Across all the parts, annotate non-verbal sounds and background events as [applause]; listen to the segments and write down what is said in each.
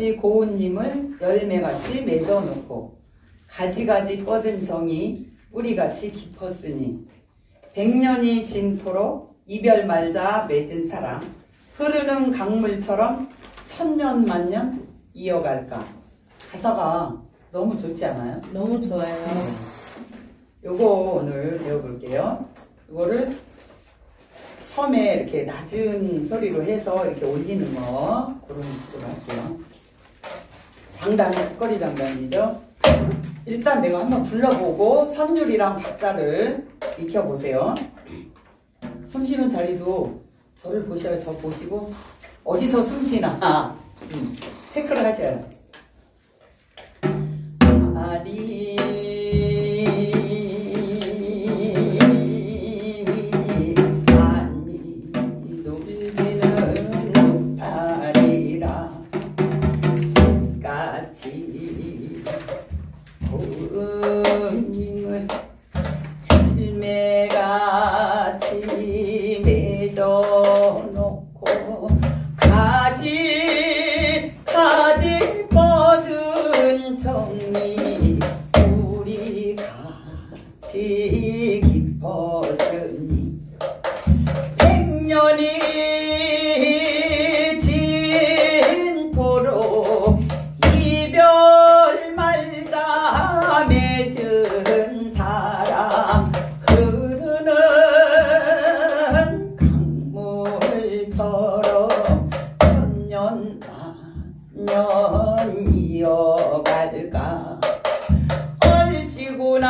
꽃같이 고운님을 열매같이 맺어놓고 가지가지 뻗은 정이 뿌리같이 깊었으니 백년이 진토록 이별 말자 맺은 사랑 흐르는 강물처럼 천년 만년 이어갈까 가사가 너무 좋지 않아요? 너무 좋아요. 요거 오늘 배워볼게요. 이거를 처음에 이렇게 낮은 소리로 해서 이렇게 올리는 거 그런 식으로 할게요. 장단, 거리 장단이죠. 일단 내가 한번 불러보고 선율이랑 박자를 익혀보세요. 숨 쉬는 자리도 저를 보셔요. 저 보시고 어디서 숨 쉬나 음, 체크를 하셔요. 아리 년 만년 이어갈까? 얼씨구나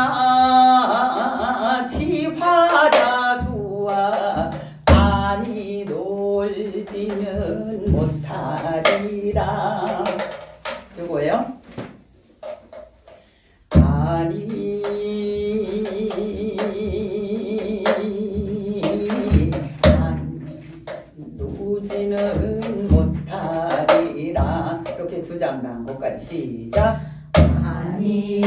지화자 좋아 많이 놀지는 못하리라. 요거예요? 아니 노지는 못하리라 이렇게 두 장단 거기까지. 시작. 아니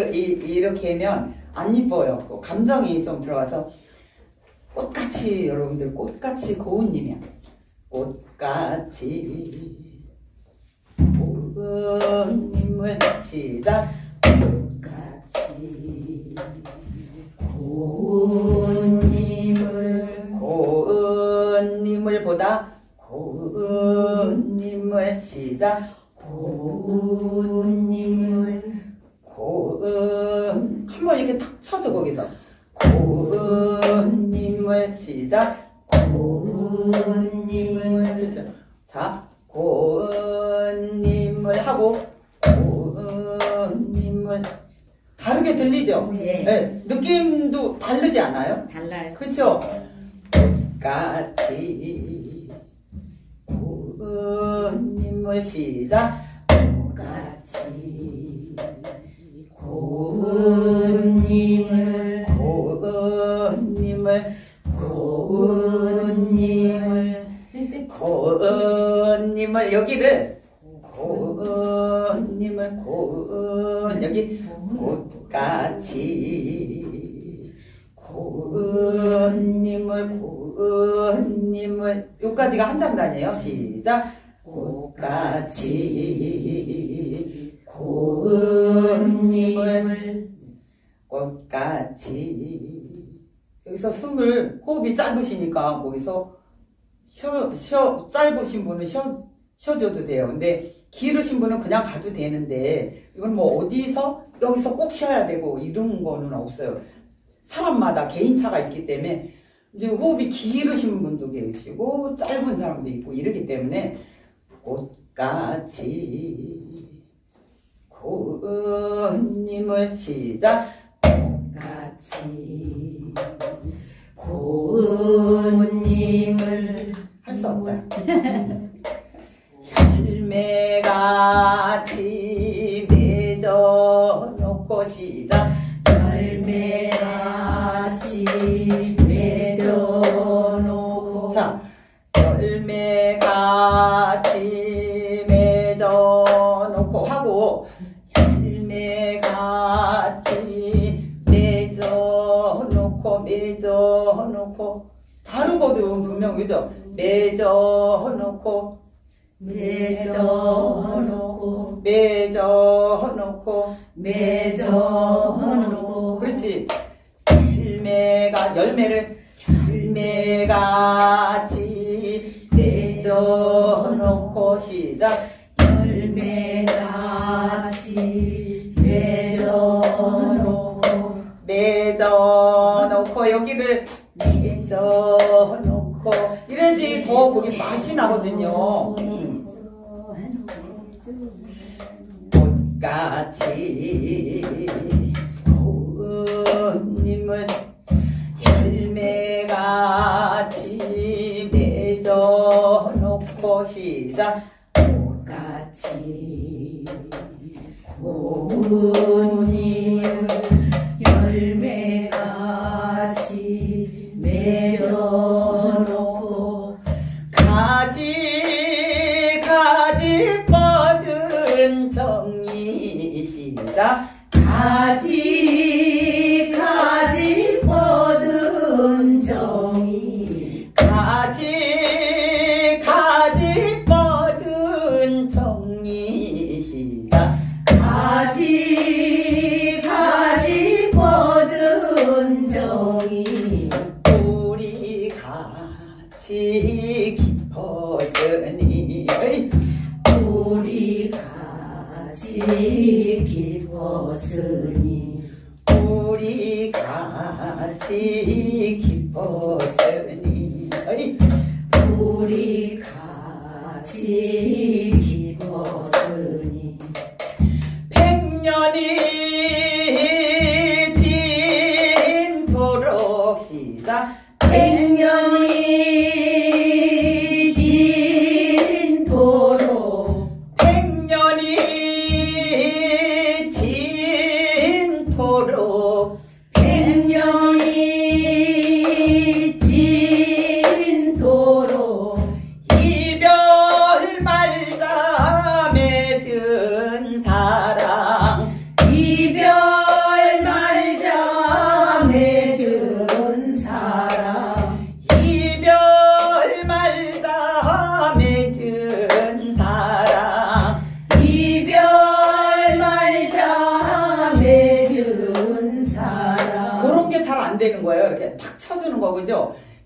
이렇게, 하면 안 이뻐요. 그 감정이 좀 들어가서 꽃같이 여러분들 꽃같이 고운님이야. 꽃같이 고운님을 시작 같이 고운님을 고은님을 보다 고은님을 시작 고운님을 한번 이렇게 탁 쳐줘 거기서 고은님을 시작 고운님을 그렇죠 자 고은님을 하고 고은님을 다르게 들리죠 네. 네, 느낌도 다르지 않아요? 달라요. 그렇죠? 같이 고은님을 시작 같이 여기를 고은님을 고은 여기 꽃같이 고은님을 고은님을 여기까지가 한 장단이에요. 시작. 꽃같이 고은님을 꽃같이 여기서 숨을 호흡이 짧으시니까 거기서 쉬어, 쉬어, 짧으신 분은 쉬어, 쉬어줘도 돼요. 근데 길으신 분은 그냥 가도 되는데 이건 뭐 어디서 여기서 꼭 쉬어야 되고 이런 거는 없어요. 사람마다 개인차가 있기 때문에 이제 호흡이 길으신 분도 계시고 짧은 사람도 있고 이러기 때문에 꽃같이 고은님을 시작 같이 고운님을 할 수 없다. 내가 집에 져놓고 시작. 열매가 집에 져놓고. 자 열매가 집에 져놓고 하고 열매가 집에 져놓고 맺어놓고. 다르거든 분명 그죠? 맺어놓고. 맺어놓고 맺어놓고 맺어놓고. 그렇지. 열매가 열매를 열매같이 맺어놓고. 시작. 열매같이 맺어놓고. 맺어놓고. 여기를 맺어놓고. 이래야지 더 거기 맛이 나거든요 음. 꽃같이 고운님을 열매같이 맺어놓고 시작 같이 고운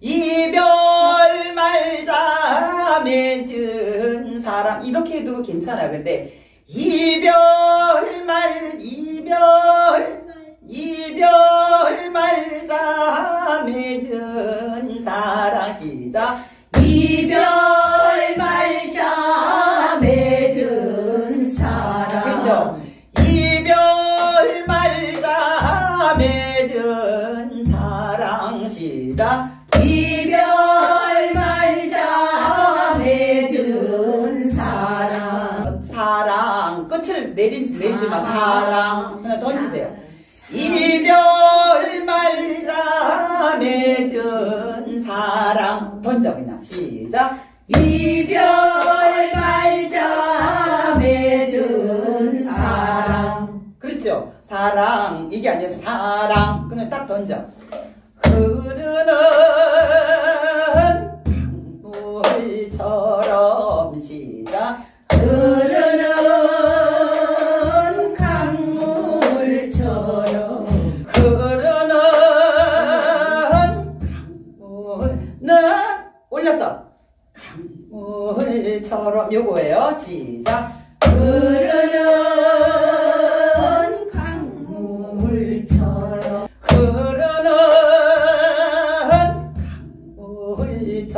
이별 말자 맺은 사랑 이렇게 해도 괜찮아. 근데 이별 말 이별 이별 말자 맺은 사랑 시작. 이별 이별 말자 맺은 사랑. 사랑. 끝을 내리, 내리지 마. 사랑. 그냥 던지세요. 이별 말자 맺은 사랑. 던져 그냥. 시작. 이별 말자 맺은 사랑. 그렇죠. 사랑. 이게 아니라 사랑. 그냥 딱 던져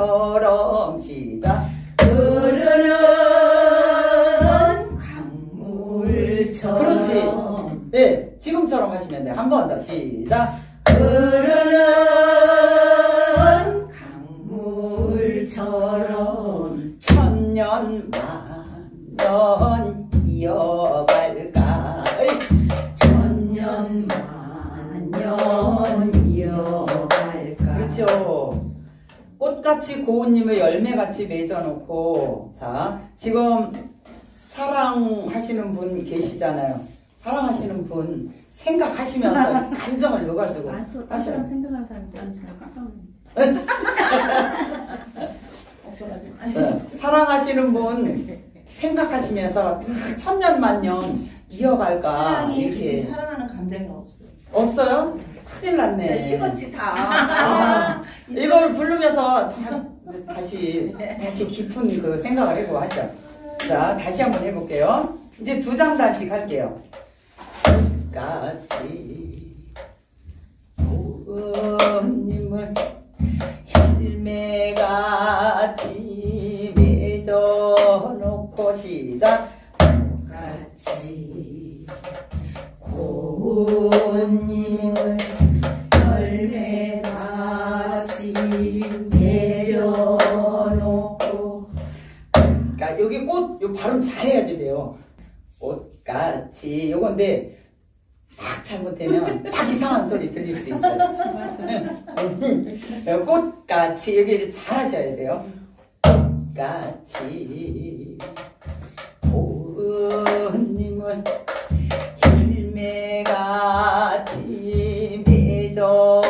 강물처럼 시작. 흐르는 강물처럼. 그렇지. 네 지금처럼 하시면 돼요 한 번 더 시작. 흐르는 꽃같이 고운님을 열매같이 맺어놓고 자 지금 사랑하시는 분 계시잖아요. 사랑하시는 분 생각하시면서 [laughs] 감정을 넣어가지고 아, 또 하셔요. 사람 생각하는 나는 잘 깜짝. 아니, 네, [laughs] 사랑하시는 분 생각하시면서 다 천년만년 이어갈까 사랑이 이렇게 사랑하는 감정이 없어요. 없어요? 큰일 났네. 근데 식었지 다. 아, [laughs] 이걸 부르면서 다, 다시 다시 깊은 그 생각을 해보고 하죠. 자 다시 한번 해볼게요. 이제 두 장단씩 할게요. 같이 부모님을 헬매같이 맺어놓고 시작 같이 고운 발음 잘해야지 돼요. 꽃같이 요건데 딱 잘못되면 딱 이상한 소리 들릴 수 있어요. 음, 꽃같이 여기를 잘 하셔야 돼요. 꽃같이 고은님을 힐매같이 맺어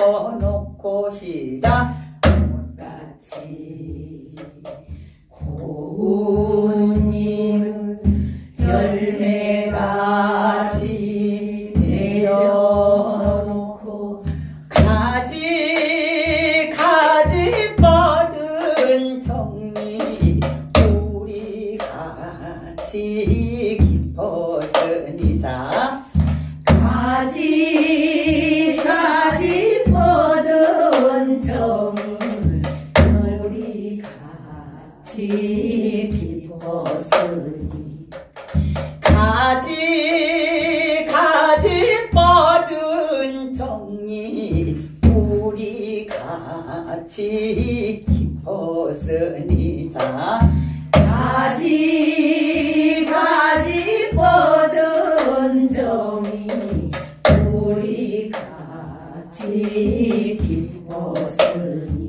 같이 기뻤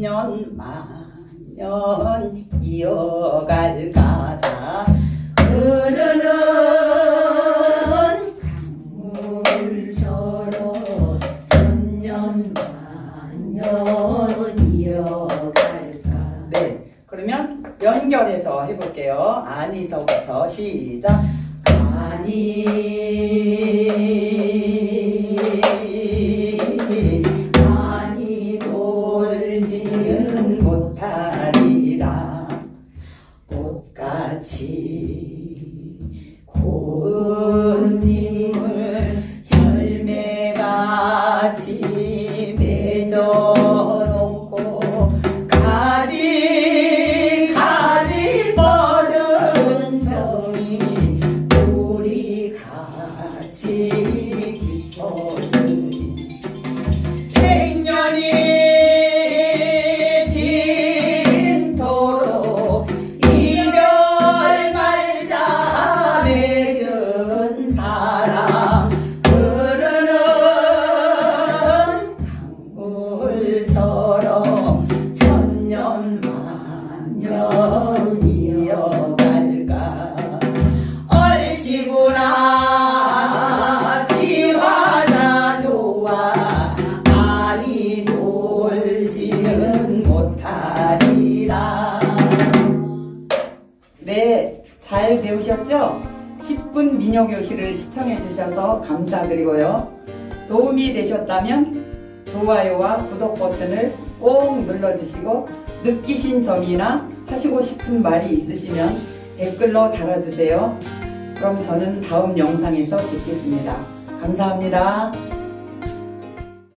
천년 만년 이어갈 가자. 흐르는 강물처럼 천년 만년 이어갈까. 네 그러면 연결해서 해볼게요. 안에서부터 시작. 아니 잘 배우셨죠? 10분 미녀교실을 시청해 주셔서 감사드리고요. 도움이 되셨다면 좋아요와 구독 버튼을 꼭 눌러주시고 느끼신 점이나 하시고 싶은 말이 있으시면 댓글로 달아주세요. 그럼 저는 다음 영상에서 뵙겠습니다. 감사합니다.